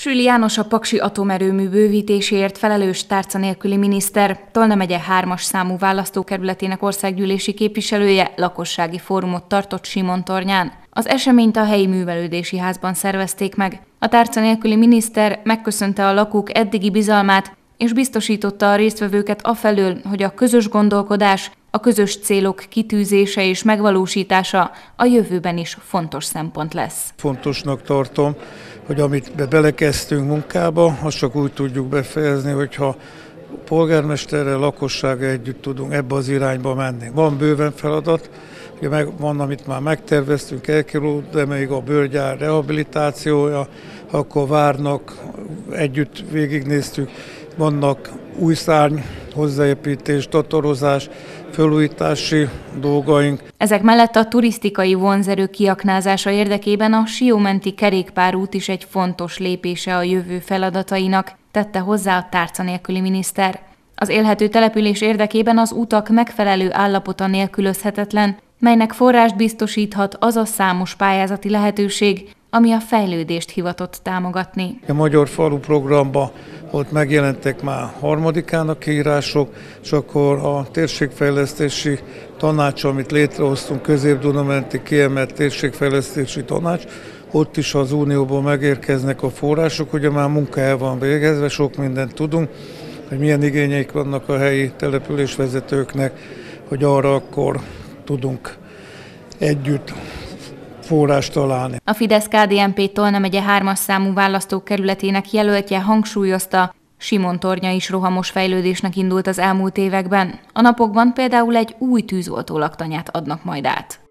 Süli János a Paksi atomerőmű bővítéséért felelős tárca nélküli miniszter, Tolna megye hármas számú választókerületének országgyűlési képviselője lakossági fórumot tartott Simon Tornyán. Az eseményt a helyi művelődési házban szervezték meg. A tárca nélküli miniszter megköszönte a lakók eddigi bizalmát, és biztosította a résztvevőket afelől, hogy a közös gondolkodás, a közös célok kitűzése és megvalósítása a jövőben is fontos szempont lesz. Fontosnak tartom, hogy amit be belekezdtünk munkába, azt csak úgy tudjuk befejezni, hogyha polgármesterrel, lakossága együtt tudunk ebbe az irányba menni. Van bőven feladat, ugye meg, van, amit már megterveztünk, elkerül, de még a bőrgyár rehabilitációja, akkor várnak, együtt végignéztük, vannak új szárny, hozzáépítés, tatorozás, felújítási dolgaink. Ezek mellett a turisztikai vonzerő kiaknázása érdekében a Siómenti kerékpárút is egy fontos lépése a jövő feladatainak, tette hozzá a tárca nélküli miniszter. Az élhető település érdekében az utak megfelelő állapota nélkülözhetetlen, melynek forrást biztosíthat az a számos pályázati lehetőség, ami a fejlődést hivatott támogatni. A Magyar Falu programba ott megjelentek már harmadikán a kiírások, és akkor a térségfejlesztési tanács, amit létrehoztunk, közép-dunamenti kiemelt térségfejlesztési tanács, ott is az Unióból megérkeznek a források, ugye már munka el van végezve, sok mindent tudunk, hogy milyen igényeik vannak a helyi településvezetőknek, hogy arra akkor tudunk együtt forrást találni. A Fidesz-KDNP Tolna megye hármas számú választókerületének jelöltje hangsúlyozta, Simon tornya is rohamos fejlődésnek indult az elmúlt években. A napokban például egy új tűzoltó laktanyát adnak majd át.